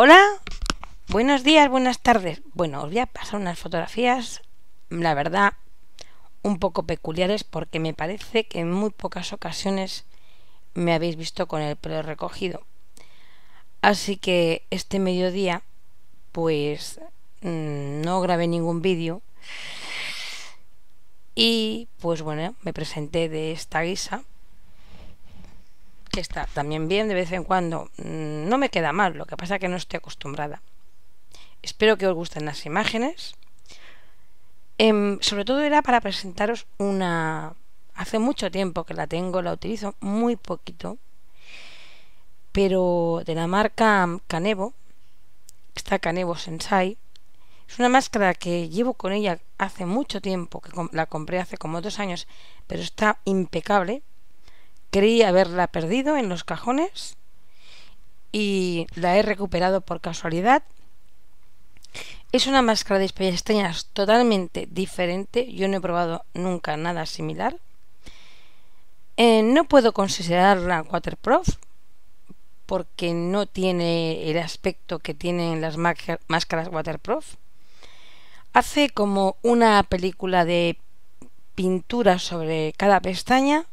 Hola, buenos días, buenas tardes. Bueno, os voy a pasar unas fotografías, la verdad, un poco peculiares porque me parece que en muy pocas ocasiones me habéis visto con el pelo recogido. Así que este mediodía, pues mm, no grabé ningún vídeo y pues bueno, me presenté de esta guisa está también bien de vez en cuando. Mm, no me queda mal, lo que pasa es que no estoy acostumbrada. Espero que os gusten las imágenes. Em, sobre todo era para presentaros una... Hace mucho tiempo que la tengo, la utilizo muy poquito, pero de la marca Canevo, está Canevo Sensai. Es una máscara que llevo con ella hace mucho tiempo, que la compré hace como dos años, pero está impecable. Creí haberla perdido en los cajones y la he recuperado por casualidad. Es una máscara de pestañas totalmente diferente. Yo no he probado nunca nada similar. Eh, no puedo considerarla waterproof porque no tiene el aspecto que tienen las máscaras waterproof. Hace como una película de pintura sobre cada pestaña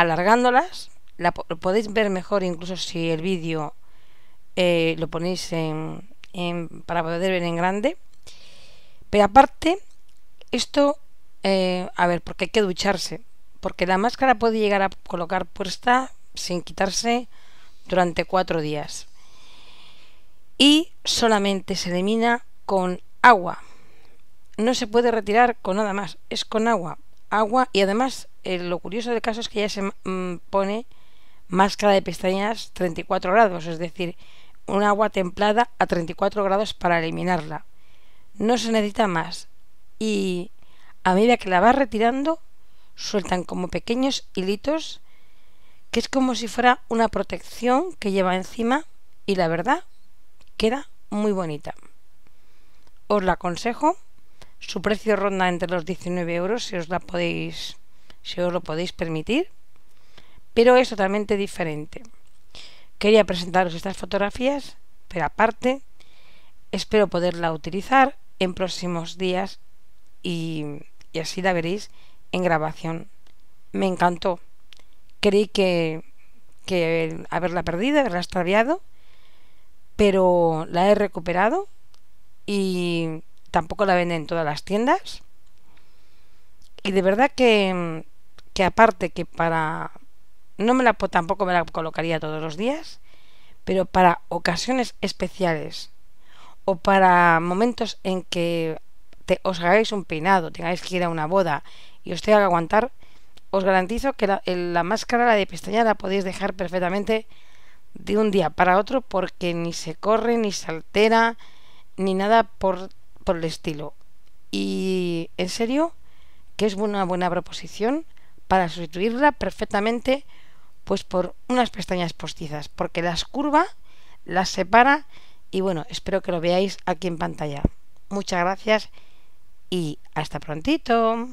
alargándolas. La, lo podéis ver mejor incluso si el vídeo eh, lo ponéis en, para poder ver en grande. Pero aparte, esto, eh, a ver, porque hay que ducharse. Porque la máscara puede llegar a colocar puesta sin quitarse durante cuatro días. Y solamente se elimina con agua. No se puede retirar con nada más. Es con agua. Agua y además eh, lo curioso del caso es que ya se mm, pone máscara de pestañas 34 grados, es decir, un agua templada a 34 grados para eliminarla. No se necesita más. Y a medida que la vas retirando, sueltan como pequeños hilitos, que es como si fuera una protección que lleva encima y la verdad queda muy bonita. Os la aconsejo. Su precio ronda entre los 19 euros si os la podéis si os lo podéis permitir, pero es totalmente diferente. Quería presentaros estas fotografías, pero aparte espero poderla utilizar en próximos días y, así la veréis en grabación. Me encantó. Creí que, que haberla perdido, haberla extraviado, pero la he recuperado y tampoco la venden en todas las tiendas. Y de verdad que aparte que para no me la tampoco me la colocaría todos los días, pero para ocasiones especiales o para momentos en que te, os hagáis un peinado, tengáis que ir a una boda y os tenga que aguantar, os garantizo que la, la máscara la de pestaña la podéis dejar perfectamente de un día para otro porque ni se corre, ni se altera, ni nada por, por el estilo. Y en serio, que es una buena proposición para sustituirla perfectamente pues por unas pestañas postizas, porque las curva, las separa y bueno, espero que lo veáis aquí en pantalla. Muchas gracias y hasta prontito.